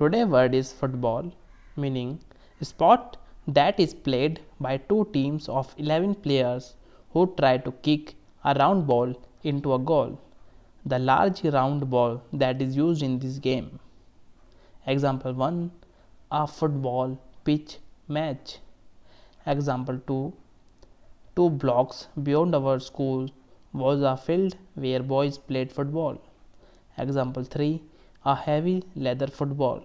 Today word is football meaning sport that is played by two teams of 11 players who try to kick a round ball into a goal. The large round ball that is used in this game. Example 1 A football pitch match. Example 2 Two blocks beyond our school was a field where boys played football. Example 3 A heavy leather football.